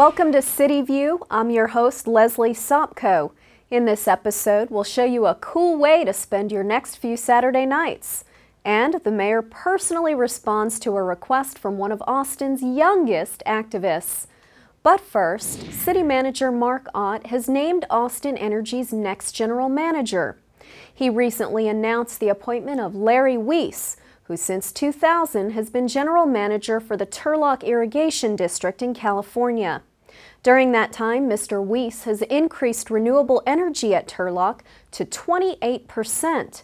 Welcome to City View. I'm your host, Leslie Sopko. In this episode, we'll show you a cool way to spend your next few Saturday nights. And the mayor personally responds to a request from one of Austin's youngest activists. But first, City Manager Marc Ott has named Austin Energy's next general manager. He recently announced the appointment of Larry Weis, who since 2000 has been general manager for the Turlock Irrigation District in California. During that time, Mr. Weis has increased renewable energy at Turlock to 28 percent.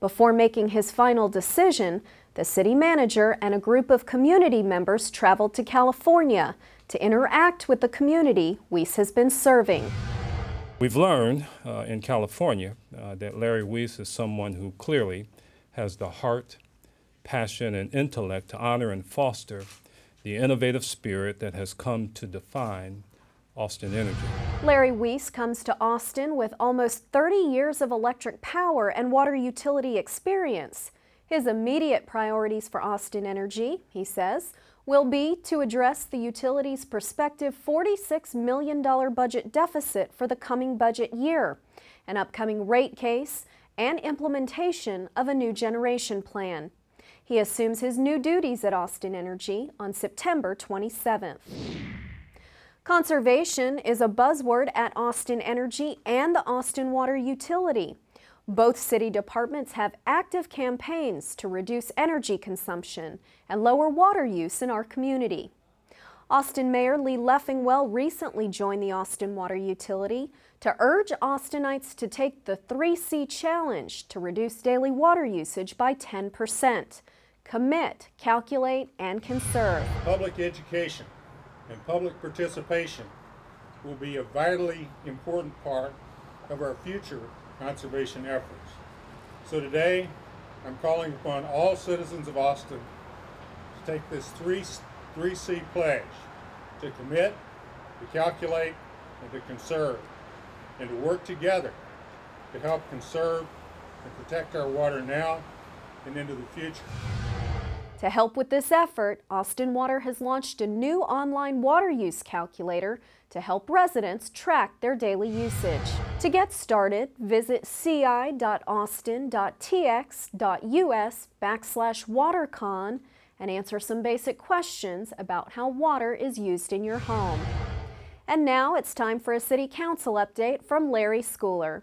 Before making his final decision, the city manager and a group of community members traveled to California to interact with the community Weis has been serving. We've learned uh, in California uh, that Larry Weis is someone who clearly has the heart passion, and intellect to honor and foster the innovative spirit that has come to define Austin Energy. Larry Weis comes to Austin with almost 30 years of electric power and water utility experience. His immediate priorities for Austin Energy, he says, will be to address the utility's prospective $46 million budget deficit for the coming budget year, an upcoming rate case, and implementation of a new generation plan. He assumes his new duties at Austin Energy on September 27th. Conservation is a buzzword at Austin Energy and the Austin Water Utility. Both city departments have active campaigns to reduce energy consumption and lower water use in our community. Austin Mayor Lee Leffingwell recently joined the Austin Water Utility to urge Austinites to take the 3C challenge to reduce daily water usage by 10 percent commit, calculate, and conserve. Public education and public participation will be a vitally important part of our future conservation efforts. So today, I'm calling upon all citizens of Austin to take this 3, 3C pledge to commit, to calculate, and to conserve, and to work together to help conserve and protect our water now and into the future. To help with this effort, Austin Water has launched a new online water use calculator to help residents track their daily usage. To get started, visit ci.austin.tx.us backslash watercon and answer some basic questions about how water is used in your home. And now it's time for a City Council update from Larry Schooler.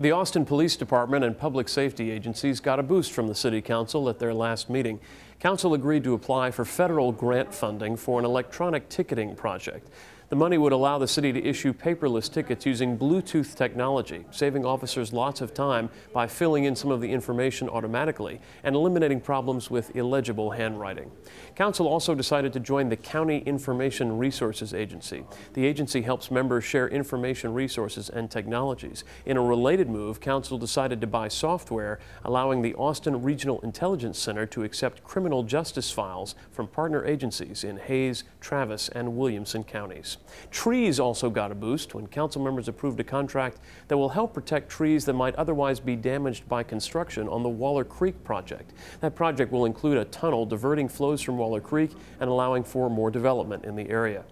The Austin Police Department and public safety agencies got a boost from the City Council at their last meeting. Council agreed to apply for federal grant funding for an electronic ticketing project. The money would allow the city to issue paperless tickets using Bluetooth technology, saving officers lots of time by filling in some of the information automatically and eliminating problems with illegible handwriting. Council also decided to join the County Information Resources Agency. The agency helps members share information resources and technologies. In a related move, Council decided to buy software allowing the Austin Regional Intelligence Center to accept criminal justice files from partner agencies in Hays, Travis, and Williamson counties. Trees also got a boost when council members approved a contract that will help protect trees that might otherwise be damaged by construction on the Waller Creek project. That project will include a tunnel diverting flows from Waller Creek and allowing for more development in the area.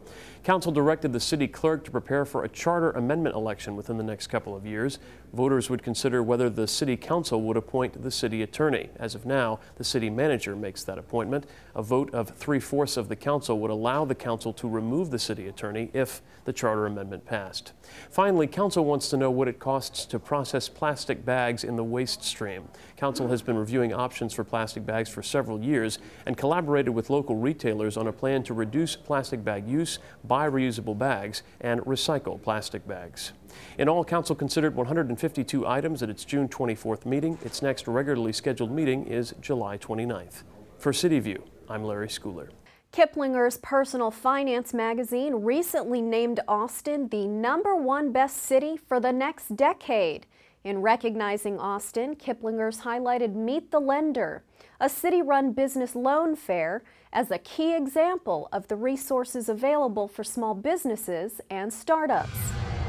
Council directed the city clerk to prepare for a charter amendment election within the next couple of years. Voters would consider whether the city council would appoint the city attorney. As of now, the city manager makes that appointment. A vote of three-fourths of the council would allow the council to remove the city attorney if the charter amendment passed. Finally, council wants to know what it costs to process plastic bags in the waste stream. Council has been reviewing options for plastic bags for several years and collaborated with local retailers on a plan to reduce plastic bag use buy reusable bags, and recycle plastic bags. In all, Council considered 152 items at its June 24th meeting. Its next regularly scheduled meeting is July 29th. For City View, I'm Larry Schooler. Kiplinger's personal finance magazine recently named Austin the number one best city for the next decade. In recognizing Austin, Kiplinger's highlighted Meet the Lender, a city-run business loan fair as a key example of the resources available for small businesses and startups.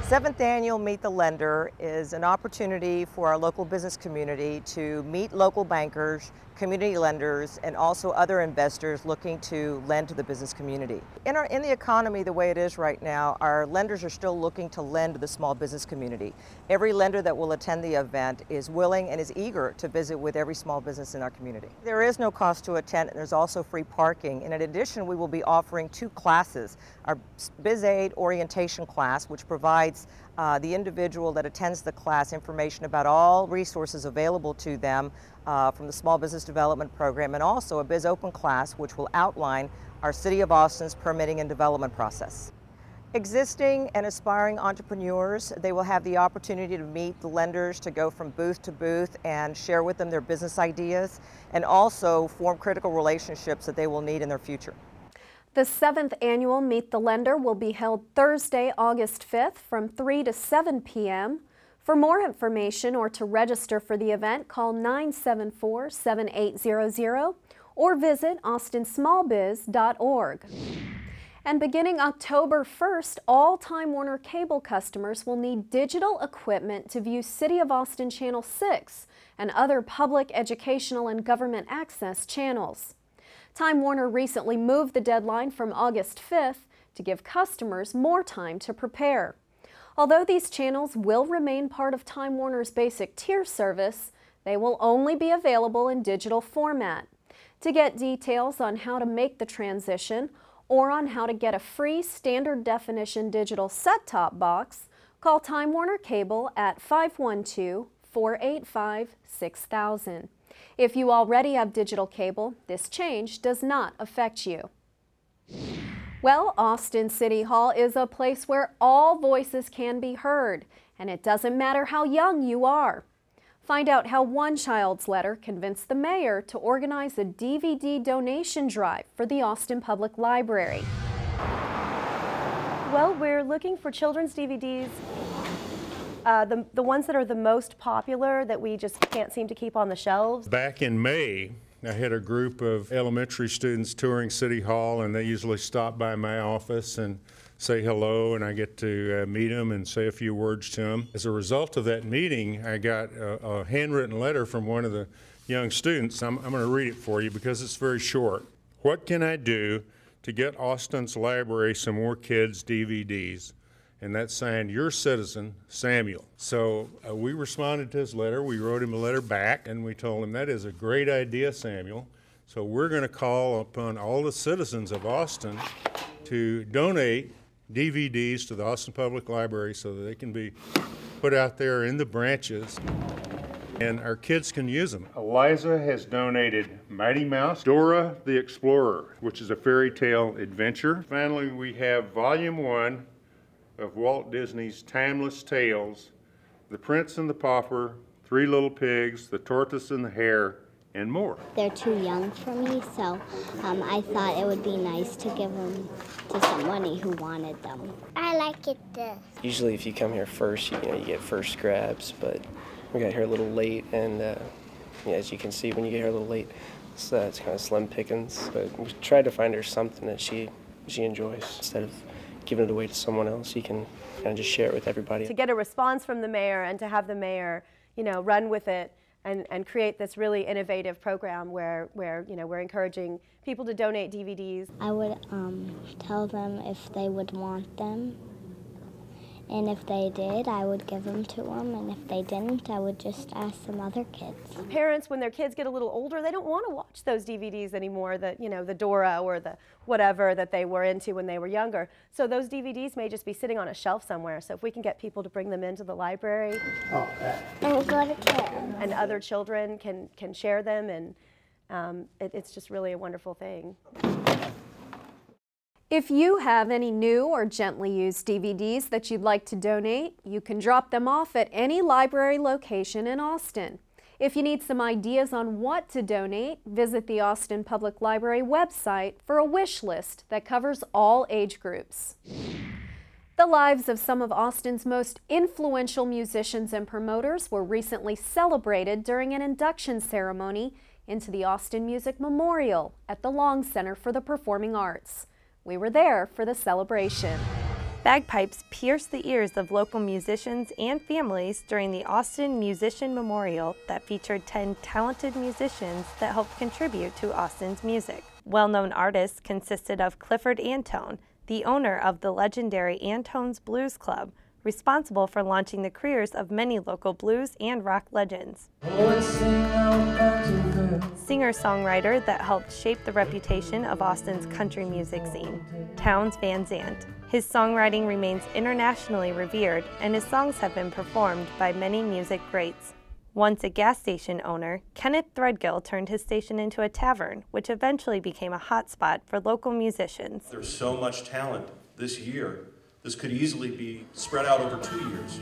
Seventh annual Meet the Lender is an opportunity for our local business community to meet local bankers, community lenders, and also other investors looking to lend to the business community. In, our, in the economy the way it is right now, our lenders are still looking to lend to the small business community. Every lender that will attend the event is willing and is eager to visit with every small business in our community. There is no cost to attend, and there's also free parking. And in addition, we will be offering two classes, our BizAid orientation class, which provides uh, the individual that attends the class information about all resources available to them uh, from the Small Business Development Program, and also a Biz Open class, which will outline our City of Austin's permitting and development process. Existing and aspiring entrepreneurs, they will have the opportunity to meet the lenders, to go from booth to booth and share with them their business ideas, and also form critical relationships that they will need in their future. The seventh annual Meet the Lender will be held Thursday, August 5th from 3 to 7 p.m. For more information or to register for the event, call 974 7800 or visit austinsmallbiz.org. And beginning October 1st, all Time Warner cable customers will need digital equipment to view City of Austin Channel 6 and other public, educational, and government access channels. Time Warner recently moved the deadline from August 5th to give customers more time to prepare. Although these channels will remain part of Time Warner's basic tier service, they will only be available in digital format. To get details on how to make the transition or on how to get a free standard definition digital set-top box, call Time Warner Cable at 512 485 6000. If you already have digital cable, this change does not affect you. Well, Austin City Hall is a place where all voices can be heard, and it doesn't matter how young you are. Find out how one child's letter convinced the mayor to organize a DVD donation drive for the Austin Public Library. Well, we're looking for children's DVDs uh, the, the ones that are the most popular that we just can't seem to keep on the shelves. Back in May, I had a group of elementary students touring City Hall, and they usually stop by my office and say hello, and I get to uh, meet them and say a few words to them. As a result of that meeting, I got a, a handwritten letter from one of the young students. I'm, I'm going to read it for you because it's very short. What can I do to get Austin's library some more kids' DVDs? And that's signed your citizen, Samuel. So uh, we responded to his letter. We wrote him a letter back, and we told him that is a great idea, Samuel. So we're going to call upon all the citizens of Austin to donate DVDs to the Austin Public Library so that they can be put out there in the branches and our kids can use them. Eliza has donated Mighty Mouse, Dora the Explorer, which is a fairy tale adventure. Finally, we have Volume 1 of Walt Disney's timeless tales The Prince and the Pauper, Three Little Pigs, The Tortoise and the Hare, and more. They're too young for me, so um, I thought it would be nice to give them to somebody who wanted them. I like it this. Usually, if you come here first, you, you know you get first grabs, but we got here a little late, and uh, yeah, as you can see, when you get here a little late, it's, uh, it's kind of slim pickings. But we tried to find her something that she she enjoys instead of giving it away to someone else. You can kind of just share it with everybody. To get a response from the mayor and to have the mayor, you know, run with it and, and create this really innovative program where, where, you know, we're encouraging people to donate DVDs. I would um, tell them if they would want them and if they did, I would give them to them. And if they didn't, I would just ask some other kids. Parents, when their kids get a little older, they don't want to watch those DVDs anymore, the, you know, the Dora or the whatever that they were into when they were younger. So those DVDs may just be sitting on a shelf somewhere. So if we can get people to bring them into the library. Oh, and go to care. And other children can, can share them and um, it, it's just really a wonderful thing. If you have any new or gently used DVDs that you'd like to donate, you can drop them off at any library location in Austin. If you need some ideas on what to donate, visit the Austin Public Library website for a wish list that covers all age groups. The lives of some of Austin's most influential musicians and promoters were recently celebrated during an induction ceremony into the Austin Music Memorial at the Long Center for the Performing Arts. We were there for the celebration. Bagpipes pierced the ears of local musicians and families during the Austin Musician Memorial that featured 10 talented musicians that helped contribute to Austin's music. Well known artists consisted of Clifford Antone, the owner of the legendary Antone's Blues Club, responsible for launching the careers of many local blues and rock legends. Singer-songwriter that helped shape the reputation of Austin's country music scene, Townes Van Zandt. His songwriting remains internationally revered and his songs have been performed by many music greats. Once a gas station owner, Kenneth Threadgill turned his station into a tavern, which eventually became a hotspot for local musicians. There's so much talent this year this could easily be spread out over two years.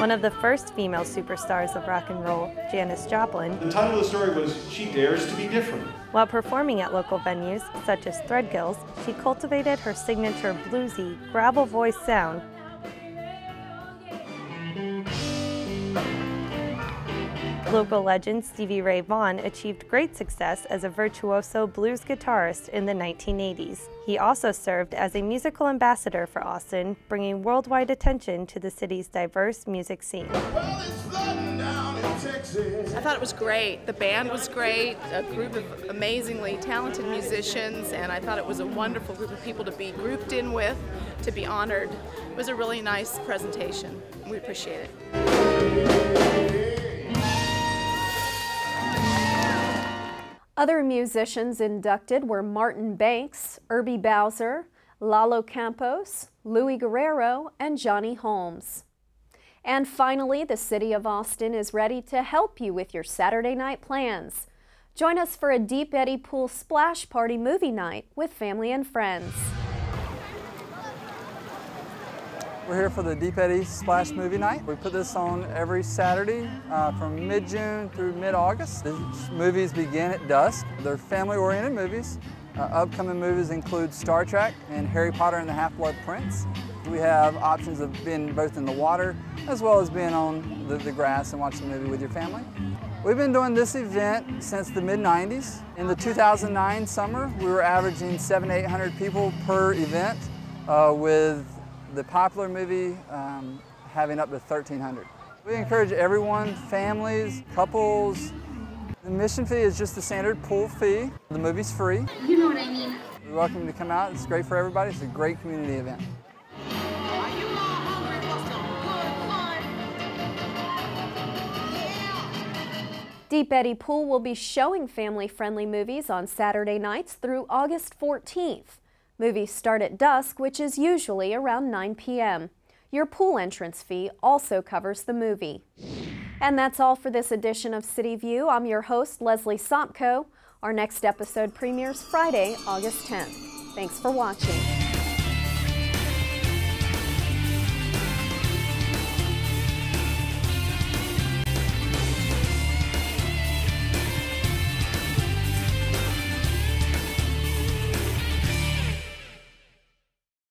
One of the first female superstars of rock and roll, Janis Joplin. The title of the story was She Dares to Be Different. While performing at local venues, such as Threadgill's, she cultivated her signature bluesy, gravel voice sound Local legend Stevie Ray Vaughan achieved great success as a virtuoso blues guitarist in the 1980s. He also served as a musical ambassador for Austin, bringing worldwide attention to the city's diverse music scene. I thought it was great. The band was great, a group of amazingly talented musicians, and I thought it was a wonderful group of people to be grouped in with, to be honored. It was a really nice presentation. We appreciate it. Other musicians inducted were Martin Banks, Irby Bowser, Lalo Campos, Louis Guerrero, and Johnny Holmes. And finally, the City of Austin is ready to help you with your Saturday night plans. Join us for a Deep Eddy Pool Splash Party movie night with family and friends. We're here for the Deep Eddy Splash Movie Night. We put this on every Saturday uh, from mid-June through mid-August. The movies begin at dusk. They're family-oriented movies. Uh, upcoming movies include Star Trek and Harry Potter and the Half-Blood Prince. We have options of being both in the water as well as being on the, the grass and watching the movie with your family. We've been doing this event since the mid-90s. In the 2009 summer, we were averaging seven, 800 people per event uh, with the popular movie um, having up to 1,300. We encourage everyone, families, couples. The admission fee is just the standard pool fee. The movie's free. You know what I mean. We welcome you to come out. It's great for everybody. It's a great community event. Deep Eddy Pool will be showing family-friendly movies on Saturday nights through August 14th. Movies start at dusk, which is usually around 9 p.m. Your pool entrance fee also covers the movie. And that's all for this edition of City View. I'm your host, Leslie Sopko. Our next episode premieres Friday, August 10th. Thanks for watching.